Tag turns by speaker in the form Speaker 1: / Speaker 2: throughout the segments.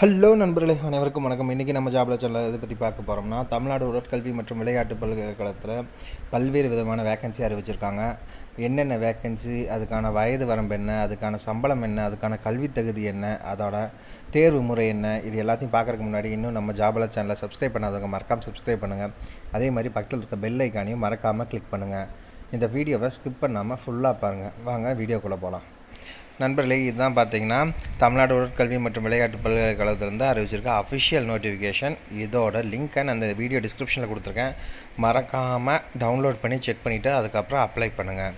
Speaker 1: Hello நண்பர்களே அனைவருக்கும் வணக்கம். இன்றைக்கி நம்ம ஜாபில் சொல்ல இதை பற்றி பார்க்க போகிறோம்னா தமிழ்நாடு உடற்கல்வி மற்றும் விளையாட்டு பல்கலைக்கழகத்தில் பல்வேறு விதமான வேக்கன்சி அறிவிச்சிருக்காங்க. என்னென்ன வேக்கன்சி அதுக்கான வயது வரம்பு என்ன அதுக்கான சம்பளம் என்ன அதுக்கான கல்வி தகுதி என்ன அதோட தேர்வு முறை என்ன இது எல்லாத்தையும் பார்க்குறதுக்கு முன்னாடி இன்னும் நம்ம ஜாபல சேனலை சப்ஸ்கிரைப் பண்ணாதவங்க மறக்காமல் சப்ஸ்கிரைப் பண்ணுங்கள் அதே மாதிரி பக்கத்தில் இருக்க பெல் ஐக்கானையும் மறக்காமல் கிளிக் பண்ணுங்கள் இந்த வீடியோவை ஸ்கிப் பண்ணாமல் ஃபுல்லாக பாருங்கள் வாங்க வீடியோக்குள்ளே போகலாம் நண்பர்களே இதுதான் பார்த்தீங்கன்னா தமிழ்நாடு உடற்கல்வி மற்றும் விளையாட்டு பல்கலைக்கழகத்திலிருந்து அறிவிச்சிருக்க அஃபிஷியல் நோட்டிஃபிகேஷன் இதோட லிங்க்கை நான் அந்த வீடியோ டிஸ்கிரிப்ஷனில் கொடுத்துருக்கேன். மறக்காமல் டவுன்லோட் பண்ணி செக் பண்ணிவிட்டு அதுக்கப்புறம் அப்ளை பண்ணுங்கள்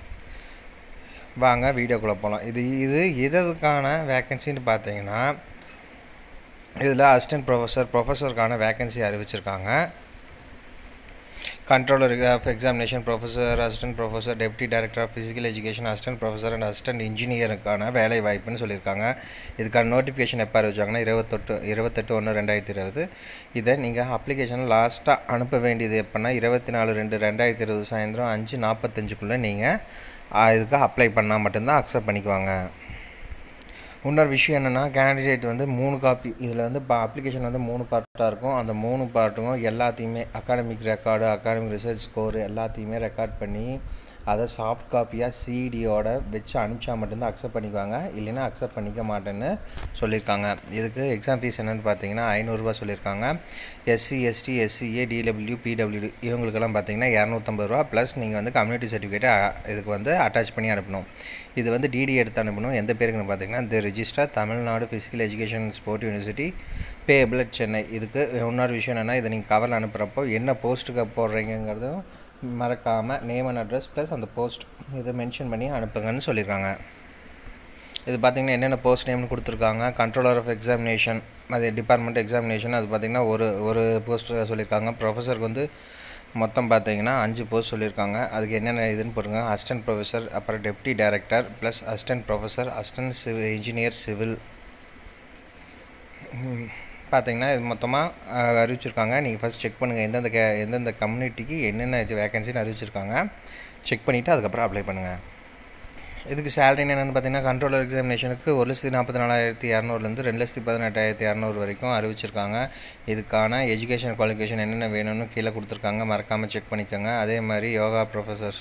Speaker 1: வாங்க வீடியோக்குள்ளே போகலாம் இது இது எதுக்கான வேக்கன்சின்னு பார்த்தீங்கன்னா இதில் அசிஸ்டன்ட் ப்ரொஃபஸர் ப்ரொஃபஸருக்கான வேக்கன்சி அறிவிச்சிருக்காங்க. Controller of examination professor assistant professor deputy director of physical education assistant professor and assistant இன்ஜினியருக்கான வேலை வாய்ப்புன்னு சொல்லியிருக்காங்க. இதுக்கான நோட்டிஃபிகேஷன் எப்போ அறிவிச்சாங்கன்னா இருபத்தெட்டு இருபத்தெட்டு ஒன்று ரெண்டாயிரத்தி இருபது. இதை நீங்கள் அப்ளிகேஷன் லாஸ்ட்டாக அனுப்ப வேண்டியது எப்படின்னா இருபத்தி நாலு ரெண்டு ரெண்டாயிரத்தி இருபது சாயந்தரம் அஞ்சு நாற்பத்தஞ்சுக்குள்ளே நீங்கள் இதுக்கு அப்ளை பண்ணால் மட்டும்தான் அக்செப்ட் பண்ணிக்குவாங்க. இன்னொரு விஷயம் என்னென்னா கேண்டிடேட் வந்து மூணு காப்பி இதில் வந்து இப்போ அப்ளிகேஷன் வந்து மூணு பார்ட்டாக இருக்கும். அந்த மூணு பார்ட்டுக்கும் எல்லாத்தையுமே academic record academic research score எல்லாத்தையுமே ரெக்கார்ட் பண்ணி அதை சாஃப்ட் காப்பியாக சிடியோட வச்சு அனுப்பிச்சா மட்டும்தான் அக்செப்ட் பண்ணிக்குவாங்க. இல்லைன்னா அக்செப்ட் பண்ணிக்க மாட்டேன்னு சொல்லியிருக்காங்க இதுக்கு எக்ஸாம் ஃபீஸ் என்னென்னு பார்த்தீங்கன்னா ஐநூறுரூவா சொல்லியிருக்காங்க SC ST SCA DW PW இவங்களுக்கெல்லாம் பார்த்தீங்கன்னா இரநூத்தம்பது ரூபா ப்ளஸ் நீங்கள் வந்து கம்யூனிட்டி சர்டிஃபிகேட்டை இதுக்கு வந்து அட்டாச் பண்ணி அனுப்பணும். இது வந்து டிடி எடுத்து அனுப்பணும். எந்த பேருக்குன்னு பார்த்தீங்கன்னா the register Tamil Nadu physical education sport university payable Chennai இதுக்கு இன்னொரு விஷயம் என்னென்னா இதை நீங்கள் கவரில் அனுப்புகிறப்போ என்ன போஸ்ட்டுக்கு போடுறீங்கிறதும் மறக்காமல் நேம் அண்ட் அட்ரஸ் ப்ளஸ் அந்த போஸ்ட் இதை மென்ஷன் பண்ணி அனுப்புங்கன்னு சொல்லியிருக்காங்க இது பார்த்திங்கன்னா என்னென்ன போஸ்ட் நேம்னு கொடுத்துருக்காங்க கண்ட்ரோலர் ஆஃப் எக்ஸாமினேஷன் அது டிபார்ட்மெண்ட் எக்ஸாமினேஷன் அது பார்த்திங்கன்னா ஒரு ஒரு போஸ்ட் சொல்லியிருக்காங்க ப்ரொஃபஸருக்கு வந்து மொத்தம் பார்த்தீங்கன்னா அஞ்சு போஸ்ட் சொல்லியிருக்காங்க அதுக்கு என்னென்ன இதுன்னு போடுங்க அசிஸ்டன்ட் ப்ரொஃபஸர் அப்புறம் deputy director plus assistant professor assistant civil engineer civil பார்த்தீங்கன்னா இது மொத்தமாக அறிவிச்சிருக்காங்க. நீங்கள் ஃபஸ்ட் செக் பண்ணுங்கள் எந்தெந்த கே எந்தெந்த கம்யூனிட்டிக்கு என்னென்ன வேகன்சின்னு அறிவிச்சிருக்காங்க. செக் பண்ணிவிட்டு அதுக்கப்புறம் அப்ளை பண்ணுங்கள் இதுக்கு சேலரி என்னென்னு பார்த்தீங்கன்னா கண்ட்ரோலர் எக்ஸாமினேஷனுக்கு ஒரு லட்சத்தி நாற்பத்தி நாலாயிரத்தி இரநூறுலேருந்து ரெண்டு லட்சத்தி பதினெட்டாயிரத்தி இரநூறு வரைக்கும் அறிவிச்சிருக்காங்க. இதுக்கான எஜுகேஷன் குவாலிஃபிகேஷன் என்னென்ன வேணும்னு கீழே கொடுத்துருக்காங்க. மறக்காமல் செக் பண்ணிக்கோங்க. அதே மாதிரி யோகா ப்ரொஃபஸர்ஸ்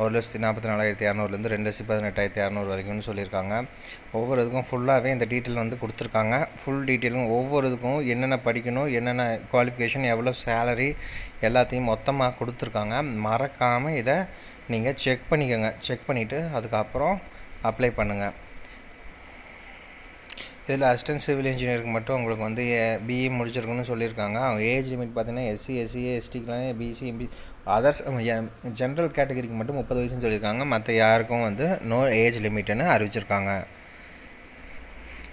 Speaker 1: ஒரு லட்சத்தி நாற்பத்தி நாலாயிரத்தி இரநூறுலேருந்து ரெண்டு லட்சத்தி பதினெட்டாயிரத்தி இரநூறு வரைக்கும்னு சொல்லியிருக்காங்க. ஒவ்வொரு இதுக்கும் ஃபுல்லாகவே இந்த டீட்டெயில் வந்து கொடுத்துருக்காங்க. ஃபுல் டீட்டெயிலும் ஒவ்வொரு இதுக்கும் என்னென்ன படிக்கணும் என்னென்ன குவாலிஃபிகேஷன் எவ்வளோ சேலரி எல்லாத்தையும் மொத்தமாக கொடுத்துருக்காங்க. மறக்காமல் இதை நீங்கள் செக் பண்ணிக்கோங்க. செக் பண்ணிவிட்டு அதுக்கப்புறம் அப்ளை பண்ணுங்கள் இதில் அசிஸ்டன்ட் சிவில் இன்ஜினியருக்கு மட்டும் உங்களுக்கு வந்து பிஇ e முடிச்சிருக்குன்னு சொல்லியிருக்காங்க. அவங்க ஏஜ் லிமிட் பார்த்தீங்கன்னா எஸ்சி எஸ்சி எஸ்டிக்கெலாம் பிசி எம்பி அதர்ஸ் ஜென்ரல் கேட்டகரிக்கு மட்டும் முப்பது வயசுன்னு சொல்லியிருக்காங்க. மற்ற யாருக்கும் வந்து நோ ஏஜ் லிமிட்டுன்னு அறிவிச்சிருக்காங்க.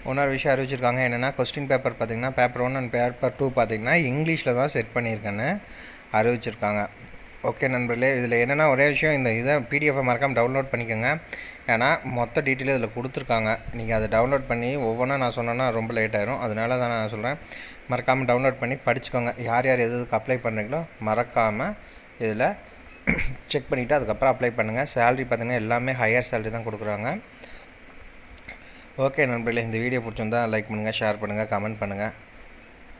Speaker 1: இன்னொரு விஷயம் அறிவிச்சிருக்காங்க என்னென்னா கொஸ்டின் பேப்பர் பார்த்திங்கன்னா paper one and paper two பார்த்திங்கன்னா இங்கிலீஷில் தான் செட் பண்ணியிருக்கேன்னு அறிவிச்சிருக்காங்க. ஓகே நண்பர்களே இதில் என்னென்னா ஒரே விஷயம் இந்த இதை பிடிஎஃபை மறக்காமல் டவுன்லோட் பண்ணிக்கோங்க. ஏன்னா மொத்த டீட்டெயில் இதில் கொடுத்துருக்காங்க. நீங்கள் அதை டவுன்லோட் பண்ணி ஒவ்வொன்றா நான் சொன்னேன்னா ரொம்ப லேட் ஆயிரும். அதனால தான் நான் சொல்கிறேன் மறக்காமல் டவுன்லோட் பண்ணி படிச்சுக்கோங்க. யார் யார் எது எதுக்கு அப்ளை பண்ணுறீங்களோ மறக்காமல் இதில் செக் பண்ணிவிட்டு அதுக்கப்புறம் அப்ளை பண்ணுங்கள் சேல்ரி பார்த்திங்கன்னா எல்லாமே ஹையர் சேல்ரி தான் கொடுக்குறாங்க. ஓகே நண்பர்களே இந்த வீடியோ பிடிச்சிருந்தா லைக் பண்ணுங்கள் ஷேர் பண்ணுங்கள் கமெண்ட் பண்ணுங்கள்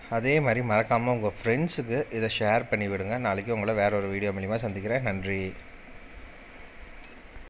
Speaker 1: அதே மாதிரி மறக்காமல் உங்கள் ஃப்ரெண்ட்ஸுக்கு இதை ஷேர் பண்ணி விடுங்க நாளைக்கு உங்களை வேற ஒரு வீடியோ மூலிமா சந்திக்கிறேன். நன்றி.